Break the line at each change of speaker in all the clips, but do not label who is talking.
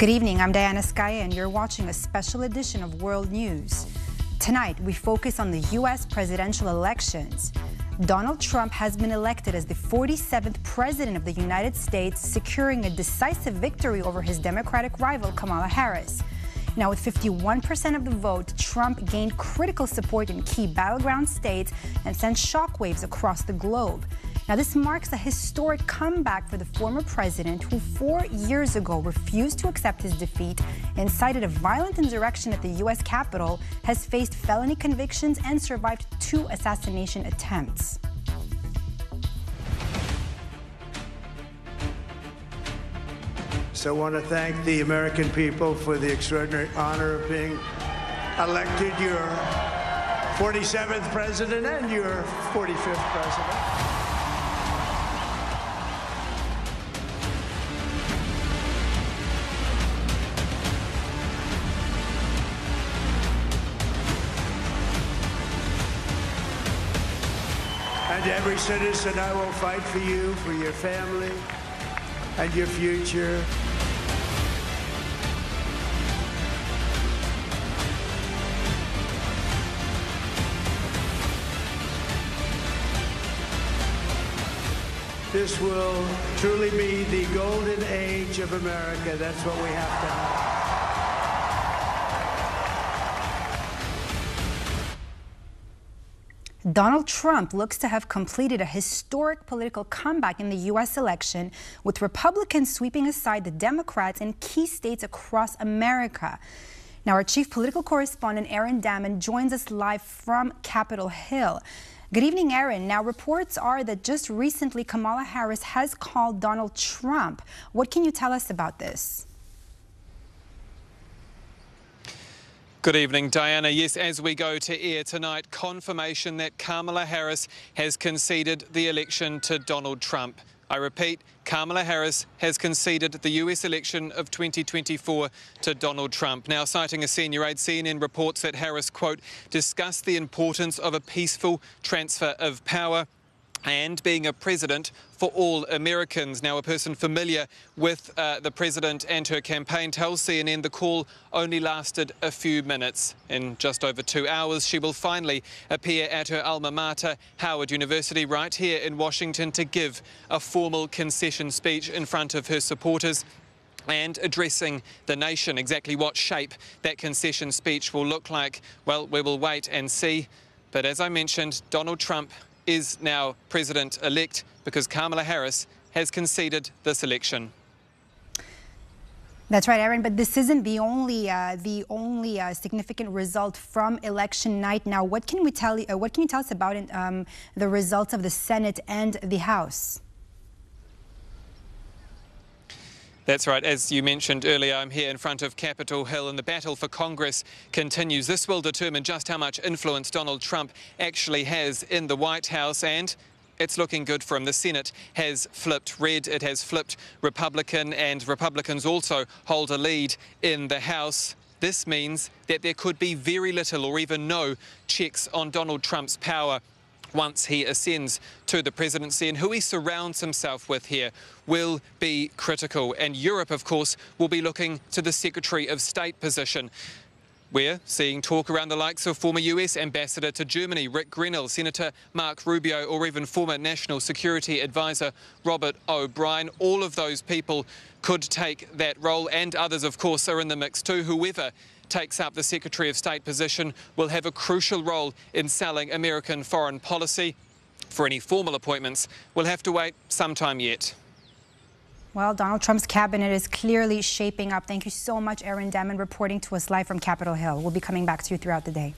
Good evening, I'm Diana Skaya, and you're watching a special edition of World News. Tonight, we focus on the U.S. presidential elections. Donald Trump has been elected as the 47th president of the United States, securing a decisive victory over his Democratic rival, Kamala Harris. Now, with 51% of the vote, Trump gained critical support in key battleground states and sent shockwaves across the globe. Now, this marks a historic comeback for the former president who four years ago refused to accept his defeat, incited a violent insurrection at the U.S. Capitol, has faced felony convictions, and survived two assassination attempts.
So I want to thank the American people for the extraordinary honor of being elected your 47th president and your 45th president. Every citizen, I will fight for you, for your family, and your future. This will truly be the golden age of America. That's what we have to have.
Donald Trump looks to have completed a historic political comeback in the U.S. election, with Republicans sweeping aside the Democrats in key states across America. Now, our chief political correspondent, Aaron Damon, joins us live from Capitol Hill. Good evening, Aaron. Now, reports are that just recently Kamala Harris has called Donald Trump. What can you tell us about this?
Good evening, Diana. Yes, as we go to air tonight, confirmation that Kamala Harris has conceded the election to Donald Trump. I repeat, Kamala Harris has conceded the US election of 2024 to Donald Trump. Now, citing a senior aide, CNN reports that Harris, quote, discussed the importance of a peaceful transfer of power and being a president for all Americans. Now, a person familiar with uh, the president and her campaign tells CNN the call only lasted a few minutes. In just over two hours, she will finally appear at her alma mater, Howard University, right here in Washington, to give a formal concession speech in front of her supporters and addressing the nation. Exactly what shape that concession speech will look like, well, we will wait and see. But as I mentioned, Donald Trump is now president-elect because Kamala Harris has conceded this election.
That's right, Aaron. But this isn't the only uh, the only uh, significant result from election night. Now, what can we tell? Uh, what can you tell us about um, the results of the Senate and the House?
That's right. As you mentioned earlier, I'm here in front of Capitol Hill and the battle for Congress continues. This will determine just how much influence Donald Trump actually has in the White House and it's looking good for him. The Senate has flipped red, it has flipped Republican, and Republicans also hold a lead in the House. This means that there could be very little or even no checks on Donald Trump's power once he ascends to the presidency and who he surrounds himself with here will be critical. And Europe, of course, will be looking to the Secretary of State position. We're seeing talk around the likes of former US Ambassador to Germany, Rick Grenell, Senator Marco Rubio, or even former National Security Advisor Robert O'Brien. All of those people could take that role, and others, of course, are in the mix too. Whoever takes up the Secretary of State position will have a crucial role in selling American foreign policy. For any formal appointments, we'll have to wait some time yet.
Well, Donald Trump's cabinet is clearly shaping up. Thank you so much, Aaron Damon, reporting to us live from Capitol Hill. We'll be coming back to you throughout the day.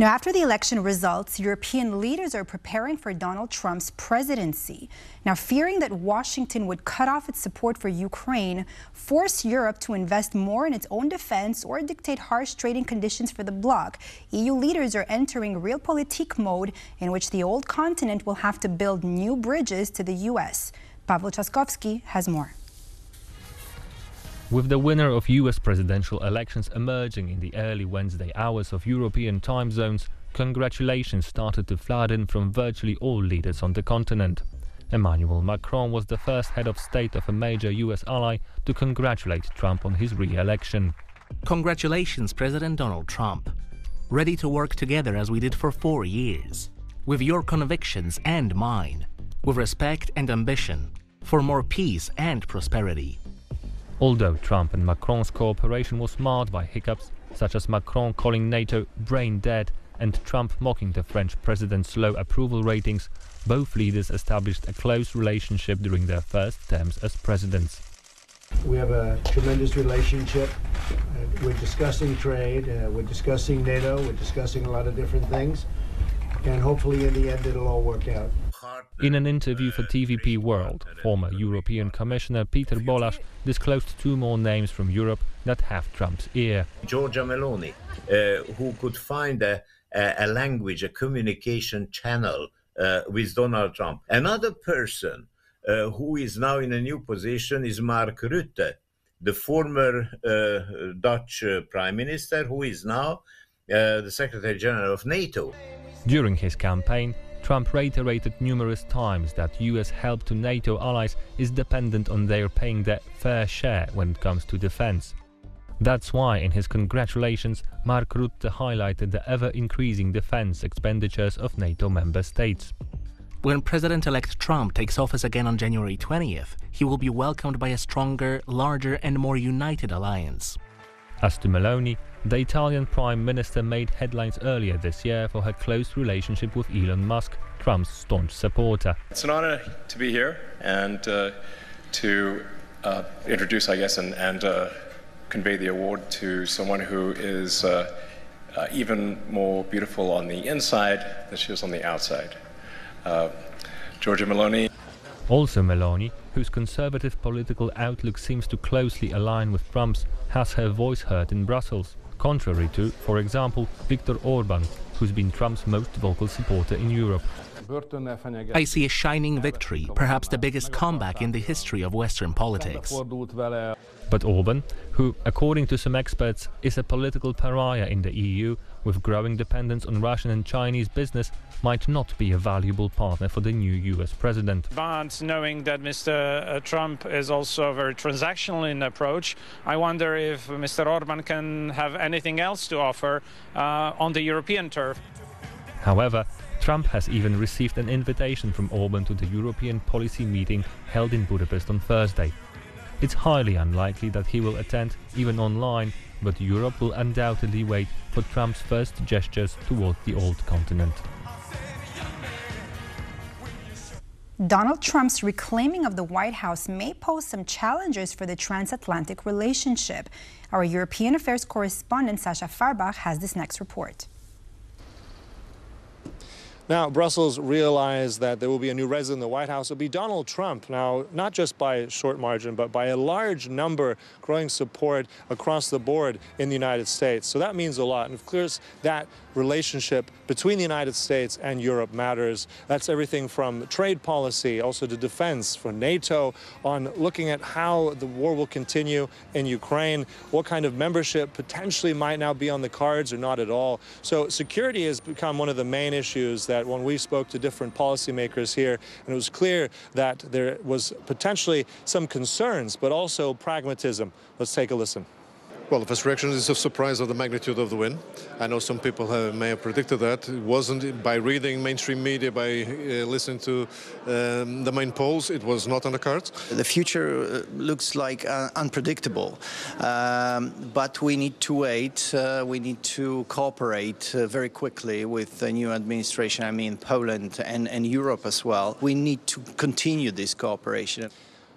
Now, after the election results, European leaders are preparing for Donald Trump's presidency. Now, fearing that Washington would cut off its support for Ukraine, force Europe to invest more in its own defense, or dictate harsh trading conditions for the bloc, EU leaders are entering realpolitik mode in which the old continent will have to build new bridges to the U.S. Pavel Chaskovsky has more.
With the winner of US presidential elections emerging in the early Wednesday hours of European time zones, congratulations started to flood in from virtually all leaders on the continent. Emmanuel Macron was the first head of state of a major US ally to congratulate Trump on his re-election.
Congratulations, President Donald Trump. Ready to work together as we did for four years. With your convictions and mine. With respect and ambition. For more peace and prosperity.
Although Trump and Macron's cooperation was marred by hiccups, such as Macron calling NATO brain dead and Trump mocking the French president's low approval ratings, both leaders established a close relationship during their first terms as presidents.
We have a tremendous relationship. Uh, we're discussing trade, uh, we're discussing NATO, we're discussing a lot of different things, and hopefully in the end it'll all work out.
In an interview for TVP World, former European Commissioner Peter Bolas disclosed two more names from Europe that have Trump's ear.
Giorgia Meloni, uh, who could find a, a, language, a communication channel uh, with Donald Trump. Another person uh, who is now in a new position is Mark Rutte, the former uh, Dutch uh, prime minister, who is now uh, the Secretary General of NATO.
During his campaign, Trump reiterated numerous times that US help to NATO allies is dependent on their paying their fair share when it comes to defense. That's why in his congratulations, Mark Rutte highlighted the ever-increasing defense expenditures of NATO member states.
When President-elect Trump takes office again on January 20th, he will be welcomed by a stronger, larger and more united alliance.
As to Meloni, the Italian Prime Minister made headlines earlier this year for her close relationship with Elon Musk, Trump's staunch supporter.
It's an honor to be here and uh, to uh, introduce, I guess, and, and uh, convey the award to someone who is uh, uh, even more beautiful on the inside than she is on the outside. Uh, Giorgia Meloni.
Also Meloni, whose conservative political outlook seems to closely align with Trump's, has her voice heard in Brussels, contrary to, for example, Viktor Orban, who's been Trump's most vocal supporter in Europe.
I see a shining victory, perhaps the biggest comeback in the history of Western politics.
But Orban, who, according to some experts, is a political pariah in the EU with growing dependence on Russian and Chinese business, might not be a valuable partner for the new US president.
But knowing that Mr. Uh, Trump is also very transactional in approach, I wonder if Mr. Orban can have anything else to offer uh, on the European turf.
However, Trump has even received an invitation from Orban to the European policy meeting held in Budapest on Thursday. It's highly unlikely that he will attend, even online, but Europe will undoubtedly wait for Trump's first gestures toward the old continent.
Donald Trump's reclaiming of the White House may pose some challenges for the transatlantic relationship. Our European Affairs correspondent Sasha Farbach has this next report.
Now, Brussels realized that there will be a new resident in the White House. It'll be Donald Trump. Now, not just by a short margin, but by a large number, growing support across the board in the United States. So that means a lot. And of course, that relationship between the United States and Europe matters. That's everything from trade policy, also to defense, for NATO, on looking at how the war will continue in Ukraine, what kind of membership potentially might now be on the cards or not at all. So security has become one of the main issues that when we spoke to different policymakers here, and it was clear that there was potentially some concerns, but also pragmatism. Let's take a listen.
Well, the first reaction is a surprise of the magnitude of the win. I know some people have, may have predicted that. It wasn't by reading mainstream media, by uh, listening to um, the main polls, it was not on the cards.
The future uh, looks like uh, unpredictable, um, but we need to wait. Uh, we need to cooperate uh, very quickly with the new administration, I mean Poland and, and Europe as well. We need to continue this cooperation.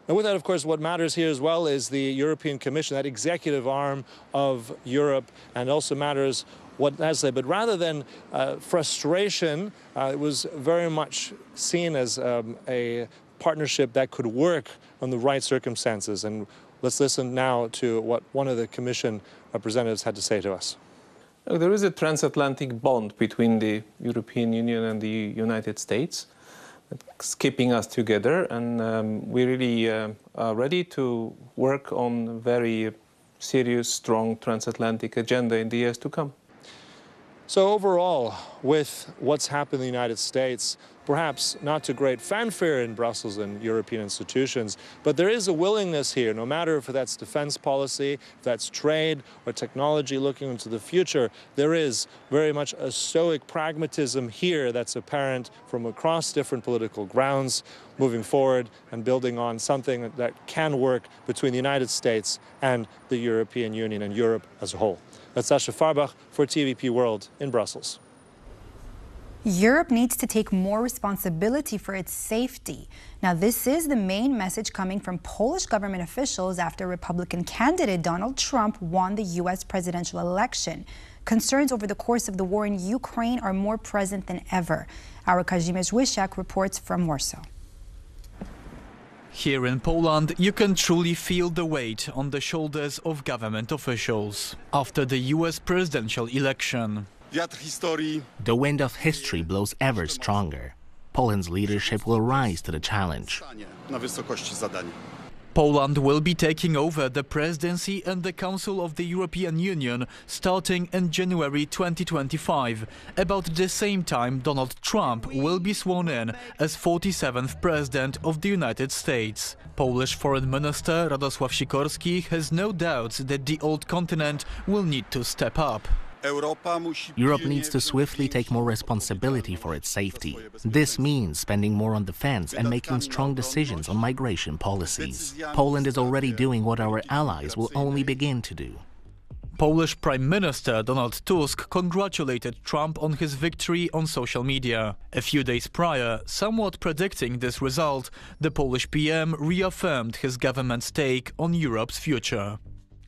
And with that, of course, what matters here as well is the European Commission, that executive arm of Europe, and also matters what Nestle. But rather than uh, frustration, uh, it was very much seen as um, a partnership that could work on the right circumstances. And let's listen now to what one of the Commission representatives had to say to us.
There is a transatlantic bond between the European Union and the United States keeping us together, and um, we really uh, are ready to work on very serious, strong transatlantic agenda in the years to come.
So overall, with what's happened in the United States, perhaps not to great fanfare in Brussels and European institutions, but there is a willingness here, no matter if that's defense policy, if that's trade or technology looking into the future, there is very much a stoic pragmatism here that's apparent from across different political grounds moving forward and building on something that can work between the United States and the European Union and Europe as a whole. That's Sascha Farbach for TVP World in Brussels.
Europe needs to take more responsibility for its safety. Now, this is the main message coming from Polish government officials after Republican candidate Donald Trump won the U.S. presidential election. Concerns over the course of the war in Ukraine are more present than ever. Our Kazimierz Wysiak reports from Warsaw.
Here in Poland, you can truly feel the weight on the shoulders of government officials after the US presidential election.
The wind of history blows ever stronger. Poland's leadership will rise to the challenge.
Poland will be taking over the presidency and the Council of the European Union starting in January 2025. About the same time, Donald Trump will be sworn in as 47th President of the United States. Polish Foreign Minister Radosław Sikorski has no doubts that the old continent will need to step up.
Europe needs to swiftly take more responsibility for its safety. This means spending more on defense and making strong decisions on migration policies. Poland is already doing what our allies will only begin to do.
Polish Prime Minister Donald Tusk congratulated Trump on his victory on social media. A few days prior, somewhat predicting this result, the Polish PM reaffirmed his government's take on Europe's future.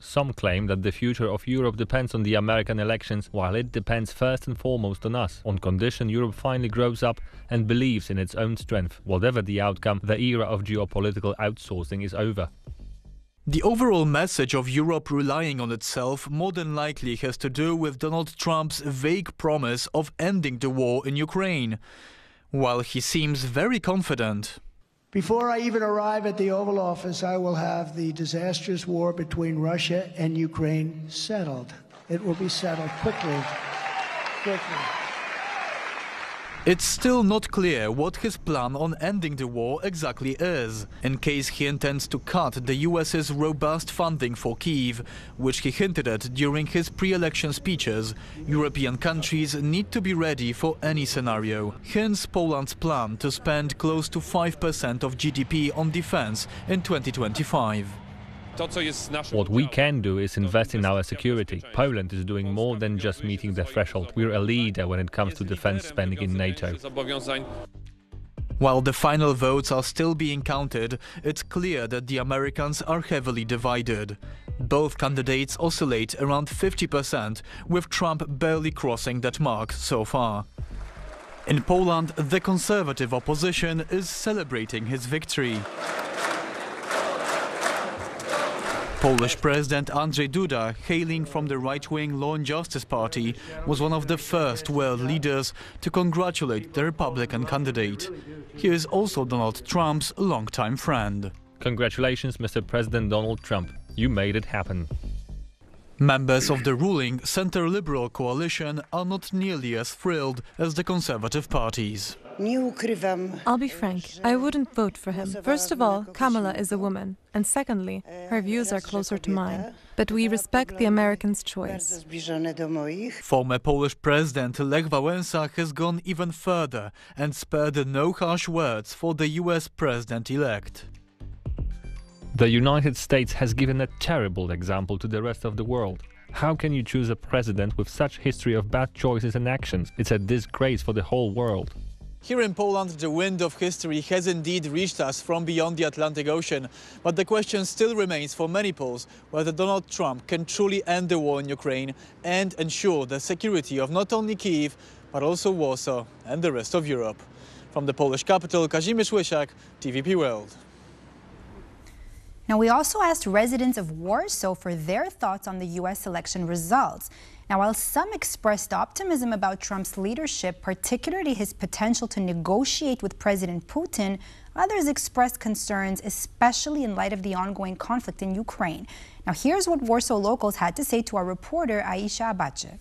Some claim that the future of Europe depends on the American elections, while it depends first and foremost on us, on condition Europe finally grows up and believes in its own strength. Whatever the outcome, the era of geopolitical outsourcing is over.
The overall message of Europe relying on itself more than likely has to do with Donald Trump's vague promise of ending the war in Ukraine. While he seems very confident,
before I even arrive at the Oval Office, I will have the disastrous war between Russia and Ukraine settled. It will be settled quickly. Quickly.
It's still not clear what his plan on ending the war exactly is, in case he intends to cut the US's robust funding for Kiev, which he hinted at during his pre-election speeches. European countries need to be ready for any scenario, hence Poland's plan to spend close to 5% of GDP on defense in 2025.
What we can do is invest in our security. Poland is doing more than just meeting the threshold. We're a leader when it comes to defense spending in NATO.
While the final votes are still being counted, it's clear that the Americans are heavily divided. Both candidates oscillate around 50%, with Trump barely crossing that mark so far. In Poland, the conservative opposition is celebrating his victory. Polish President Andrzej Duda, hailing from the right-wing Law and Justice Party, was one of the first world leaders to congratulate the Republican candidate. He is also Donald Trump's longtime friend.
Congratulations, Mr. President Donald Trump. You made it happen.
Members of the ruling center-liberal coalition are not nearly as thrilled as the conservative parties.
I'll be frank, I wouldn't vote for him. First of all, Kamala is a woman, and secondly, her views are closer to mine. But we respect the Americans' choice.
Former Polish President Lech Wałęsa has gone even further and spared no harsh words for the US president-elect.
The United States has given a terrible example to the rest of the world. How can you choose a president with such history of bad choices and actions? It's a disgrace for the whole world.
Here in Poland, the wind of history has indeed reached us from beyond the Atlantic Ocean. But the question still remains for many Poles whether Donald Trump can truly end the war in Ukraine and ensure the security of not only Kiev, but also Warsaw and the rest of Europe. From the Polish capital, Kazimierz Wysiak, TVP World.
Now, we also asked residents of Warsaw for their thoughts on the U.S. election results. Now, while some expressed optimism about Trump's leadership, particularly his potential to negotiate with President Putin, others expressed concerns, especially in light of the ongoing conflict in Ukraine. Now, here's what Warsaw locals had to say to our reporter Aisha Abache.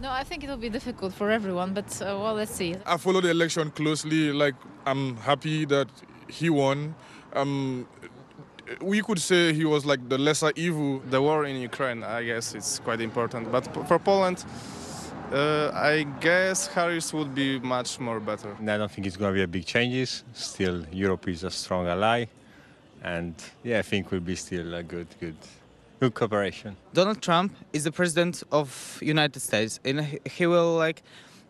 No, I think it will be difficult for everyone, but uh, well, let's see.
I follow the election closely. Like, I'm happy that he won. Um, we could say he was like the lesser evil.
The war in Ukraine, I guess, is quite important. But for Poland, uh, I guess Harris would be much more better.
I don't think it's going to be a big changes. Still, Europe is a strong ally, and yeah, I think will be still a good, good, good cooperation.
Donald Trump is the president of United States, and he will like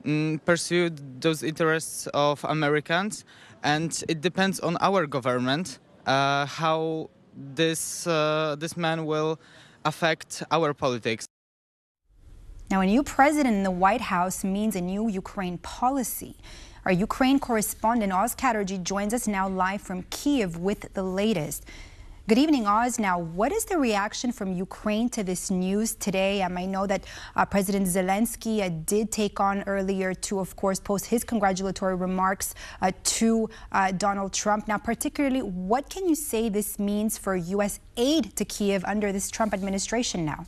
mm, pursue those interests of Americans, and it depends on our government how this uh, this man will affect our politics.
Now, a new president in the White House means a new Ukraine policy. Our Ukraine correspondent Oz Katerji joins us now live from Kiev with the latest. Good evening, Oz. Now, what is the reaction from Ukraine to this news today? Um, I know that uh, President Zelensky uh, did take on earlier to, of course, post his congratulatory remarks uh, to uh, Donald Trump. Now, particularly, what can you say this means for U.S. aid to Kiev under this Trump administration now?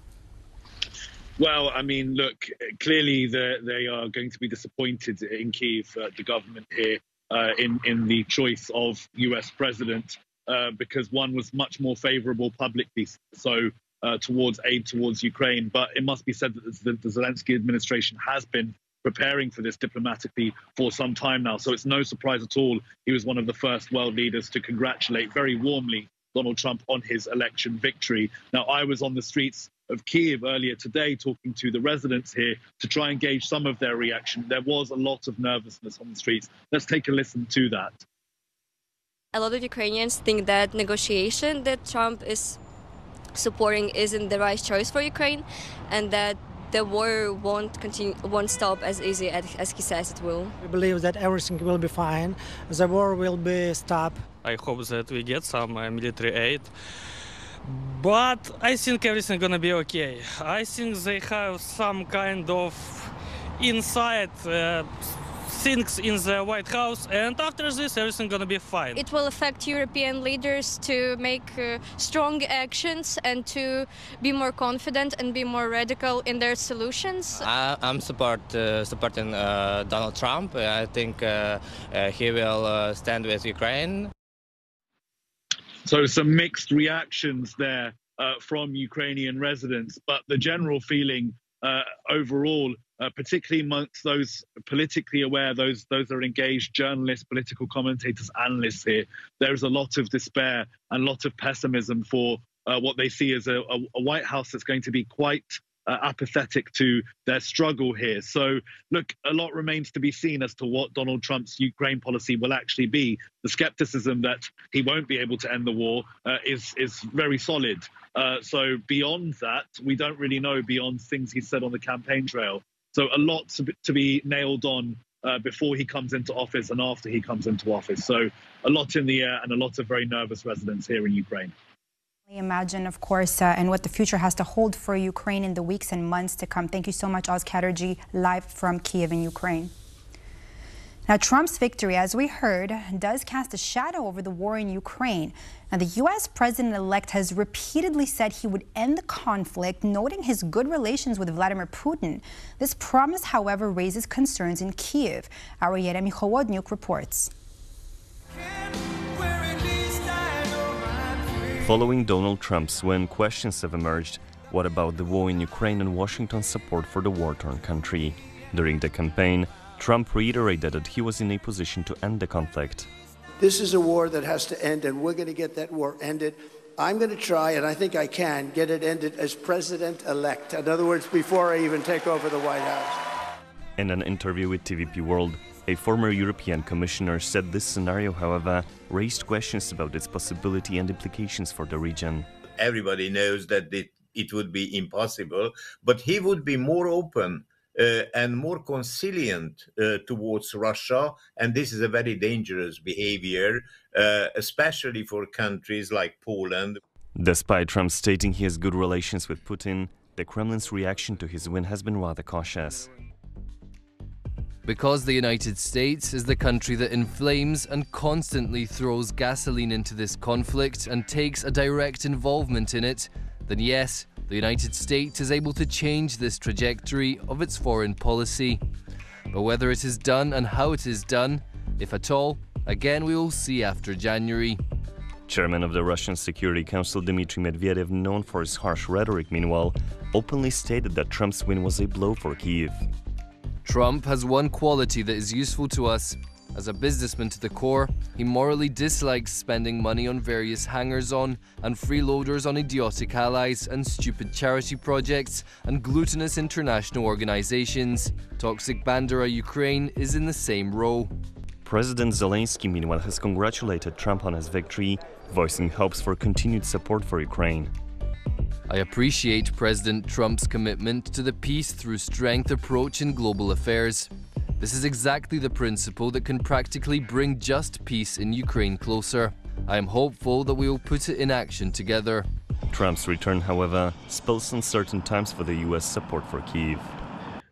Well, I mean, look, clearly they are going to be disappointed in Kiev, uh, the government here, uh, in in the choice of U.S. president, uh, because one was much more favourable publicly, so uh, towards aid towards Ukraine. But it must be said that the, the Zelensky administration has been preparing for this diplomatically for some time now. So it's no surprise at all. He was one of the first world leaders to congratulate very warmly Donald Trump on his election victory. Now, I was on the streets of Kiev earlier today, talking to the residents here to try and gauge some of their reaction. There was a lot of nervousness on the streets. Let's take a listen to that.
A lot of Ukrainians think that negotiation that Trump is supporting isn't the right choice for Ukraine, and that the war won't continue, won't stop as easy as, as he says it will.
We believe that everything will be fine. The war will be stopped.
I hope that we get some uh, military aid. But I think everything gonna be okay. I think they have some kind of inside uh, things in the White House, and after this, everything gonna be fine.
It will affect European leaders to make uh, strong actions and to be more confident and be more radical in their solutions.
I, am support uh, supporting uh, Donald Trump. I think uh, uh, he will stand with Ukraine.
So some mixed reactions there uh, from Ukrainian residents, but the general feeling uh, overall, uh, particularly amongst those politically aware, those those that are engaged journalists, political commentators, analysts here, there is a lot of despair and a lot of pessimism for uh, what they see as a, a, a White House that's going to be quite uh, apathetic to their struggle here. So, look, a lot remains to be seen as to what Donald Trump's Ukraine policy will actually be. The skepticism that he won't be able to end the war uh, is is very solid. Uh, so, beyond that, we don't really know beyond things he said on the campaign trail. So, a lot to be, to be nailed on uh, before he comes into office and after he comes into office. So, a lot in the air and a lot of very nervous residents here in Ukraine.
Imagine, of course, uh, and what the future has to hold for Ukraine in the weeks and months to come. Thank you so much, Oz Katerji, live from Kiev in Ukraine. Now, Trump's victory, as we heard, does cast a shadow over the war in Ukraine. Now, the U.S. president-elect has repeatedly said he would end the conflict, noting his good relations with Vladimir Putin. This promise, however, raises concerns in Kiev. Our Yeremy Kholodnyuk reports.
Following Donald Trump's win, questions have emerged. What about the war in Ukraine and Washington's support for the war-torn country? During the campaign, Trump reiterated that he was in a position to end the conflict.
This is a war that has to end, and we're going to get that war ended. I'm going to try, and I think I can, get it ended as president elect. In other words, before I even take over the White House.
In an interview with TVP World, a former European commissioner said this scenario, however, raised questions about its possibility and implications for the region.
Everybody knows that it, it would be impossible, but he would be more open uh, and more conciliant uh, towards Russia. And this is a very dangerous behavior, uh, especially for countries like Poland.
Despite Trump stating he has good relations with Putin, the Kremlin's reaction to his win has been rather cautious
because the United States is the country that inflames and constantly throws gasoline into this conflict and takes a direct involvement in it, then yes, the United States is able to change this trajectory of its foreign policy. But whether it is done and how it is done, if at all, again we will see after January.
Chairman of the Russian Security Council Dmitry Medvedev, known for his harsh rhetoric, meanwhile, openly stated that Trump's win was a blow for Kiev.
Trump has one quality that is useful to us. As a businessman to the core, he morally dislikes spending money on various hangers on and freeloaders on idiotic allies and stupid charity projects and glutinous international organizations. Toxic Bandera Ukraine is in the same role.
President Zelensky, meanwhile, has congratulated Trump on his victory, voicing hopes for continued support for Ukraine.
I appreciate President Trump's commitment to the peace through strength approach in global affairs. This is exactly the principle that can practically bring just peace in Ukraine closer. I am hopeful that we will put it in action together.
Trump's return, however, spells uncertain times for the US support for Kiev.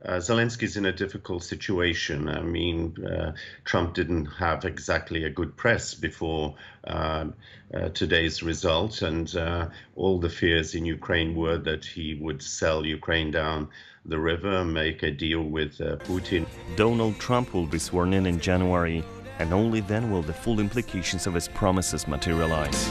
Uh, Zelensky is in a difficult situation. I mean, uh, Trump didn't have exactly a good press before uh, uh today's result, and uh, all the fears in Ukraine were that he would sell Ukraine down the river, make a deal with uh, Putin.
Donald Trump will be sworn in in January, and only then will the full implications of his promises materialize.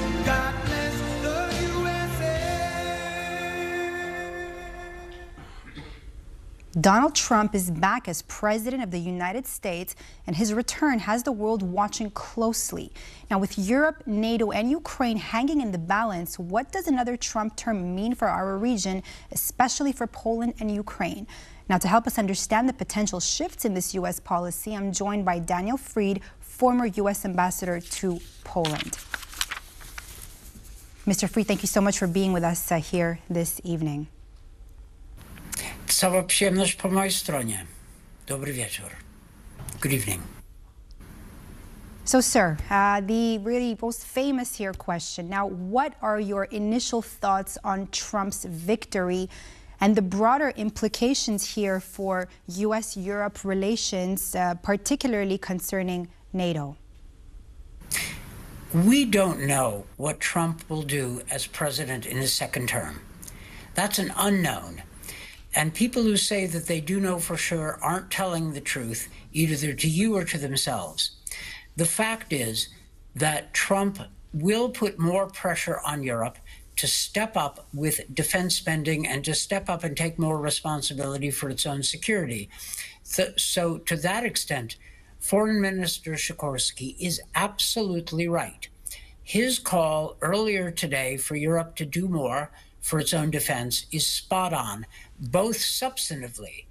Donald Trump is back as President of the United States, and his return has the world watching closely. Now, with Europe, NATO, and Ukraine hanging in the balance, what does another Trump term mean for our region, especially for Poland and Ukraine? Now, to help us understand the potential shifts in this U.S. policy, I'm joined by Daniel Fried, former U.S. ambassador to Poland. Mr. Fried, thank you so much for being with us uh, here this evening.
Cała przyjemność po mojej stronie. Dobry wieczór. Good evening.
So, sir, uh, the really most famous here question. Now, what are your initial thoughts on Trump's victory and the broader implications here for U.S. Europe relations, uh, particularly concerning NATO?
We don't know what Trump will do as president in his second term. That's an unknown. And people who say that they do know for sure aren't telling the truth, either to you or to themselves. The fact is that Trump will put more pressure on Europe to step up with defense spending and to step up and take more responsibility for its own security. So, to that extent, Foreign Minister Sikorski is absolutely right. His call earlier today for Europe to do more for its own defense is spot on both substantively,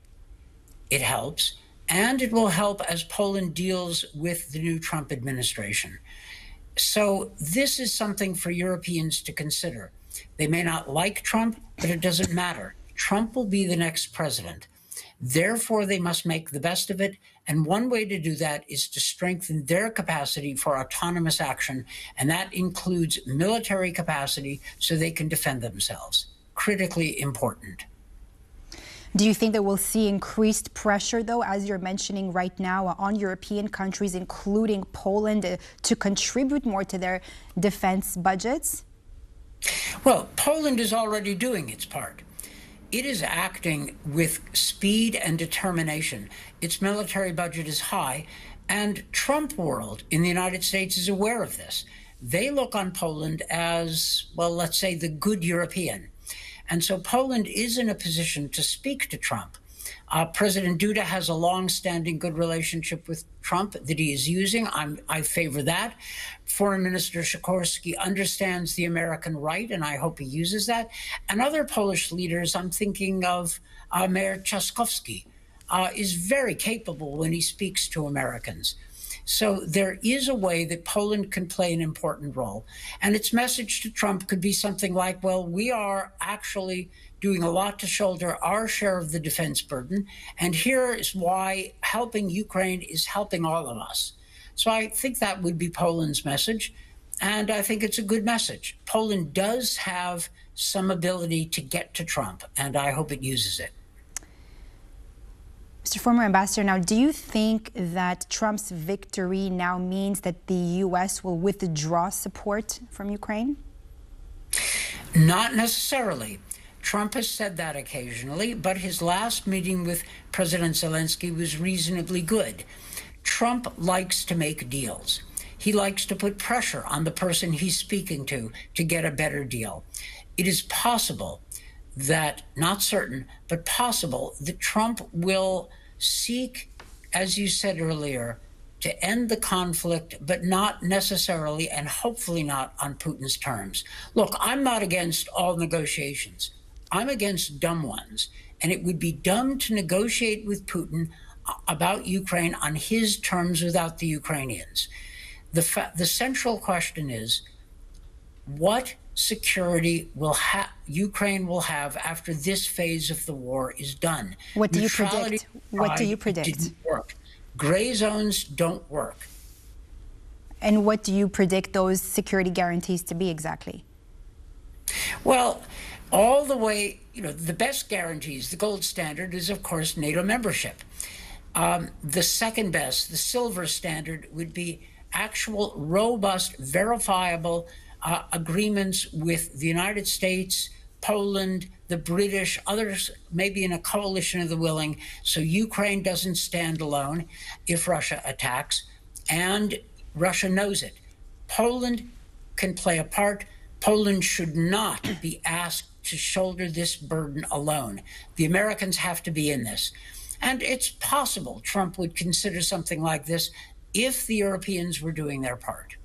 it helps, and it will help as Poland deals with the new Trump administration. So, this is something for Europeans to consider. They may not like Trump, but it doesn't matter. Trump will be the next president. Therefore, they must make the best of it. And one way to do that is to strengthen their capacity for autonomous action. And that includes military capacity so they can defend themselves. Critically important.
Do you think that we'll see increased pressure, though, as you're mentioning right now, on European countries, including Poland, uh, to contribute more to their defense budgets?
Well, Poland is already doing its part. It is acting with speed and determination. Its military budget is high, and Trump world in the United States is aware of this. They look on Poland as, well, let's say, the good European. And so Poland is in a position to speak to Trump. Uh, President Duda has a long-standing good relationship with Trump that he is using. I'm, i favor that. Foreign Minister Sikorski understands the American right, and I hope he uses that. And other Polish leaders, I'm thinking of uh, Mayor Trzaskowski, uh, is very capable when he speaks to Americans. So there is a way that Poland can play an important role. And its message to Trump could be something like, well, we are actually doing a lot to shoulder our share of the defense burden. And here is why helping Ukraine is helping all of us. So I think that would be Poland's message. And I think it's a good message. Poland does have some ability to get to Trump, and I hope it uses it.
Mr. Former Ambassador, now, do you think that Trump's victory now means that the U.S. will withdraw support from Ukraine?
Not necessarily. Trump has said that occasionally, but his last meeting with President Zelensky was reasonably good. Trump likes to make deals. He likes to put pressure on the person he's speaking to to get a better deal. It is possible that, not certain, but possible that Trump will seek, as you said earlier, to end the conflict, but not necessarily and hopefully not on Putin's terms. Look, I'm not against all negotiations. I'm against dumb ones. And it would be dumb to negotiate with Putin about Ukraine on his terms without the Ukrainians. The, fa- the central question is what security will have Ukraine will have after this phase of the war is done?
What do you predict? What do you predict?
Work. Gray zones don't work.
And what do you predict those security guarantees to be exactly?
Well, all the way, you know, the best guarantees, the gold standard is, of course, NATO membership. Um, the second best, the silver standard, would be actual, robust, verifiable uh, agreements with the United States, Poland, the British, others maybe in a coalition of the willing, so Ukraine doesn't stand alone if Russia attacks, and Russia knows it. Poland can play a part. Poland should not be asked to shoulder this burden alone. The Americans have to be in this. And it's possible Trump would consider something like this if the Europeans were doing their part.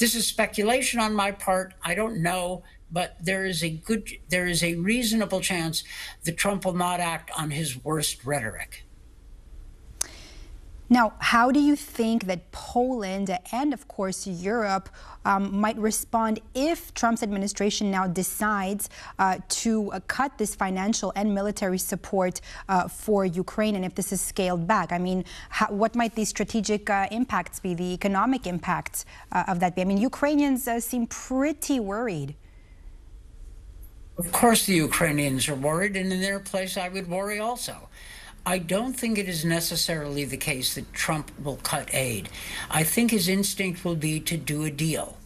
This is speculation on my part. I don't know, but there is a good, there is a reasonable chance that Trump will not act on his worst rhetoric.
Now, how do you think that Poland and, of course, Europe um, might respond if Trump's administration now decides uh, to uh, cut this financial and military support uh, for Ukraine and if this is scaled back? I mean, how, what might the strategic uh, impacts be, the economic impacts uh, of that be? I mean, Ukrainians uh, seem pretty worried.
Of course, the Ukrainians are worried, and in their place, I would worry also. I don't think it is necessarily the case that Trump will cut aid. I think his instinct will be to do a deal.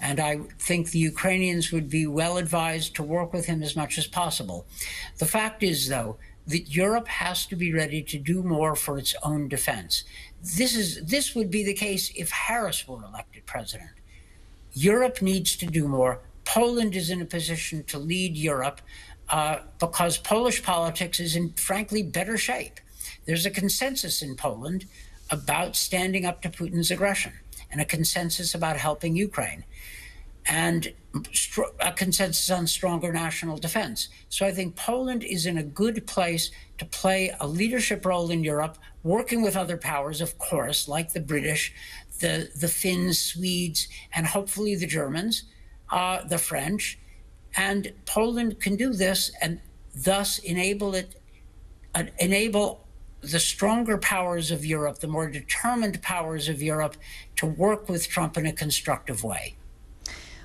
And I think the Ukrainians would be well advised to work with him as much as possible. The fact is, though, that Europe has to be ready to do more for its own defense. This is this would be the case if Harris were elected president. Europe needs to do more. Poland is in a position to lead Europe uh, because Polish politics is in, frankly, better shape. There's a consensus in Poland about standing up to Putin's aggression and a consensus about helping Ukraine and a consensus on stronger national defense. So I think Poland is in a good place to play a leadership role in Europe, working with other powers, of course, like the British, the, the Finns, Swedes, and hopefully the Germans, uh, the French, and Poland can do this and thus enable it, uh, enable the stronger powers of Europe, the more determined powers of Europe, to work with Trump in a constructive way.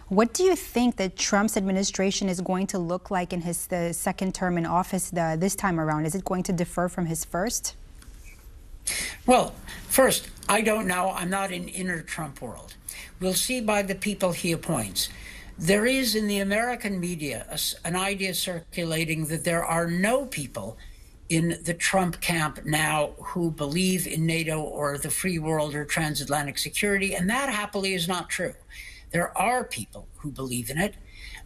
What do you think that Trump's administration is going to look like in his the second term in office the, this time around? Is it going to differ from his first?
Well, first, I don't know. I'm not in inner Trump world. We'll see by the people he appoints. There is in the American media a, an idea circulating that there are no people in the Trump camp now who believe in NATO or the free world or transatlantic security, and that happily is not true. There are people who believe in it.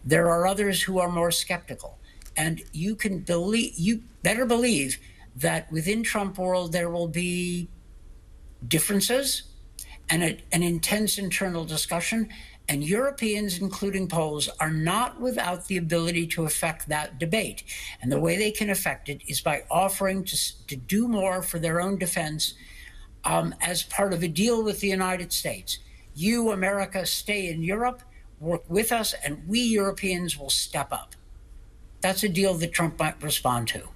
There are others who are more skeptical. And you can believe, you better believe that within Trump world there will be differences and a, an intense internal discussion and Europeans, including Poles, are not without the ability to affect that debate. And the way they can affect it is by offering to, to do more for their own defense um, as part of a deal with the United States. You, America, stay in Europe, work with us, and we Europeans will step up. That's a deal that Trump might respond to.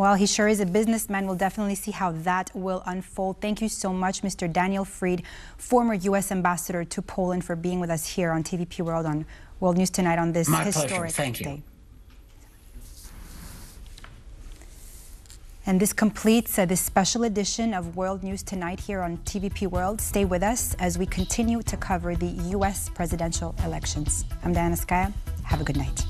Well, he sure is a businessman. We'll definitely see how that will unfold. Thank you so much, Mr. Daniel Fried, former U.S. ambassador to Poland, for being with us here on TVP World on World News Tonight on this
My
historic
pleasure. Thank
day.
You.
And this completes uh, this special edition of World News Tonight here on TVP World. Stay with us as we continue to cover the U.S. presidential elections. I'm Diana Skaya. Have a good night.